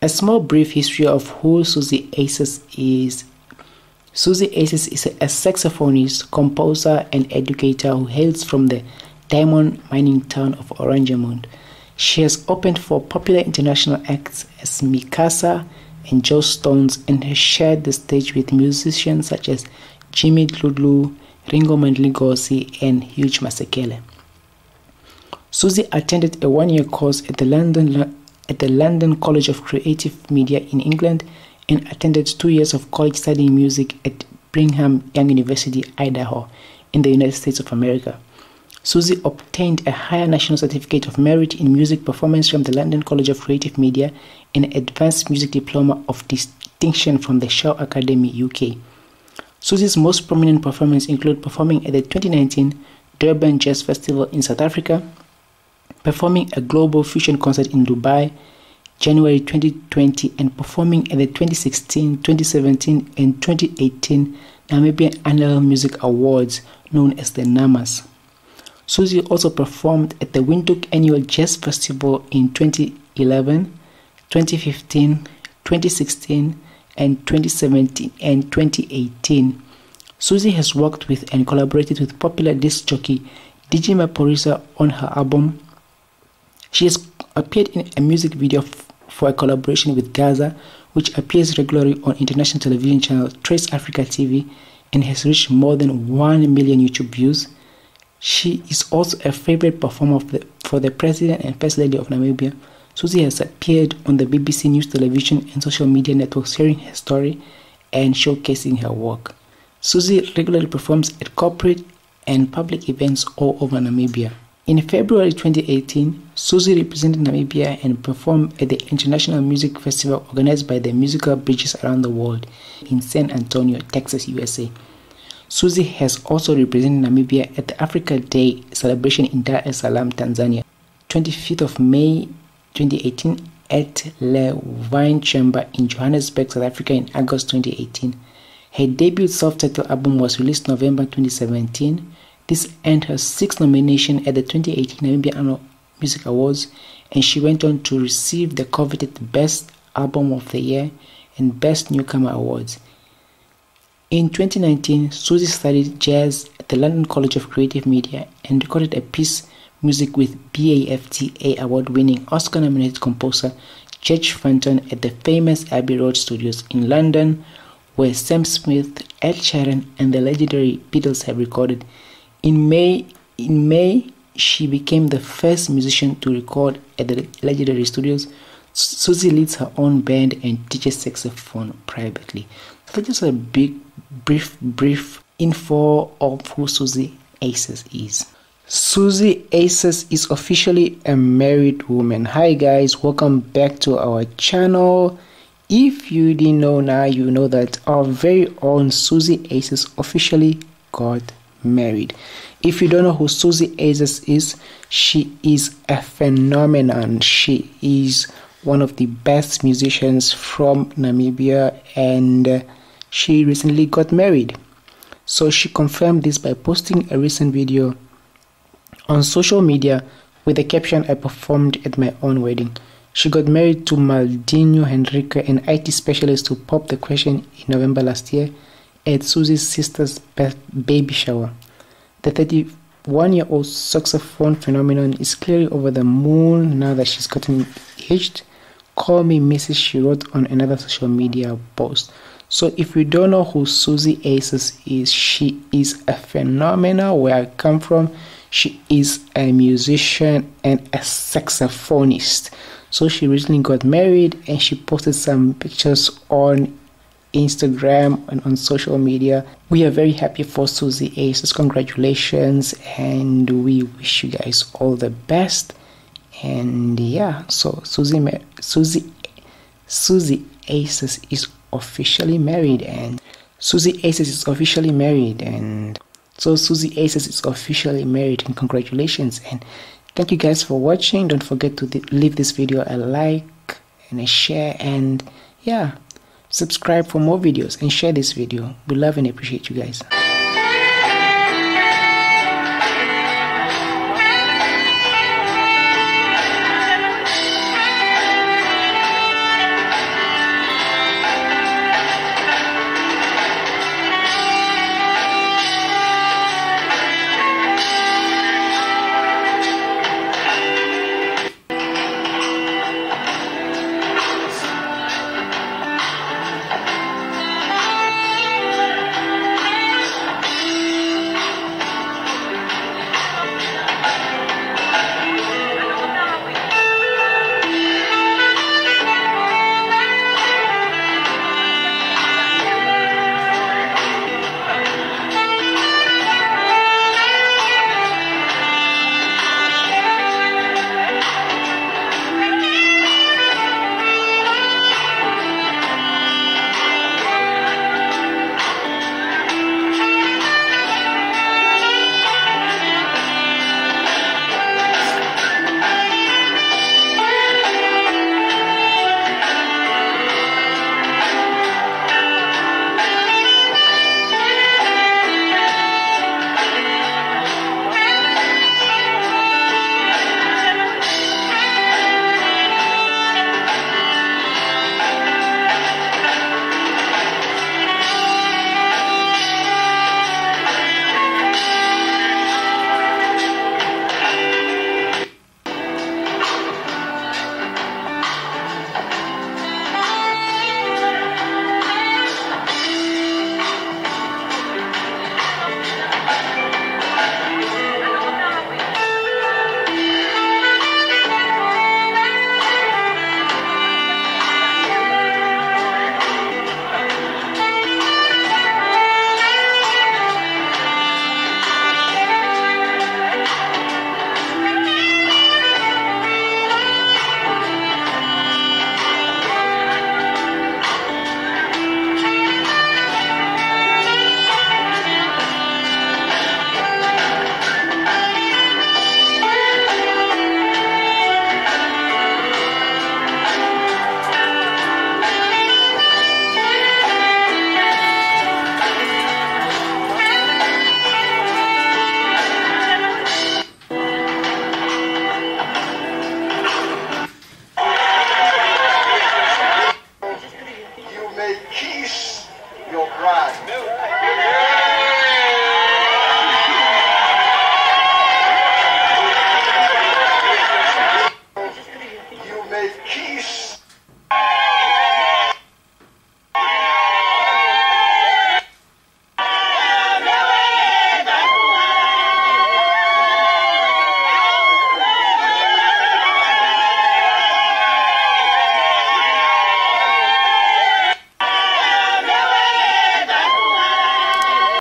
A small brief history of who Suzy Eises is. Suzy Eises is a saxophonist, composer, and educator who hails from the diamond mining town of Oranjemund. She has opened for popular international acts as Mi Casa and Joe Stones and has shared the stage with musicians such as Jimmy Dludlu, Ringo Madlingozi, and Hugh Masekela. Suzy attended a one-year course at the London at the London College of Creative Media in England and attended two years of college studying music at Brigham Young University, Idaho, in the United States of America. Suzy obtained a higher national certificate of merit in music performance from the London College of Creative Media and an advanced music diploma of distinction from the Shaw Academy, UK. Suzy's most prominent performances include performing at the 2019 Durban Jazz Festival in South Africa, performing a global fusion concert in Dubai, January 2020, and performing at the 2016, 2017, and 2018 Namibian Annual Music Awards, known as the NAMAS. Suzy also performed at the Windhoek Annual Jazz Festival in 2011, 2015, 2016, and 2017 and 2018. Suzy has worked with and collaborated with popular disc jockey DJ Maphorisa on her album. She has appeared in a music video for a collaboration with Gazza, which appears regularly on international television channel Trace Africa TV and has reached more than 1 million YouTube views. She is also a favorite performer the, for the President and First Lady of Namibia. Suzy has appeared on the BBC News television and social media networks sharing her story and showcasing her work. Suzy regularly performs at corporate and public events all over Namibia. In February 2018, Suzy represented Namibia and performed at the International Music Festival organized by the Musical Bridges Around the World in San Antonio, Texas, USA. Suzy has also represented Namibia at the Africa Day celebration in Dar es Salaam, Tanzania, 25th of May 2018 at Le Wine Chamber in Johannesburg, South Africa in August 2018. Her debut self-titled album was released November 2017. This earned her sixth nomination at the 2018 Namibia Annual Music Awards, and she went on to receive the coveted Best Album of the Year and Best Newcomer Awards. In 2019, Suzy studied jazz at the London College of Creative Media and recorded a piece music with BAFTA award winning Oscar nominated composer George Fenton at the famous Abbey Road Studios in London, where Sam Smith, Ed Sheeran, and the legendary Beatles have recorded. In May, in May, she became the first musician to record at the legendary studios. Suzy leads her own band and teaches saxophone privately. So that's just a big brief, brief info of who Suzy Eises is. Suzy Eises is officially a married woman. Hi guys, welcome back to our channel. If you didn't know now, you know that our very own Suzy Eises officially got married. If you don't know who Suzy Eises is, she is a phenomenon. She is one of the best musicians from Namibia and uh, she recently got married. So she confirmed this by posting a recent video on social media with the caption I performed at my own wedding. She got married to Maldinho Henrique, an IT specialist who popped the question in November last year at Suzy's sister's baby shower. The 31 year old saxophone phenomenon is clearly over the moon now that she's gotten engaged. Call me Mrs. She wrote on another social media post. So if you don't know who Suzy Eises is, she is a phenomenon where I come from. She is a musician and a saxophonist. So she recently got married and she posted some pictures on Instagram and on social media. We are very happy for Suzy Eises. Congratulations and we wish you guys all the best. And yeah, so Suzy Suzy Suzy Eises is officially married and Suzy Eises is officially married and so Suzy Eises is officially married and congratulations and thank you guys for watching don't forget to leave this video a like and a share and yeah subscribe for more videos and share this video. We love and appreciate you guys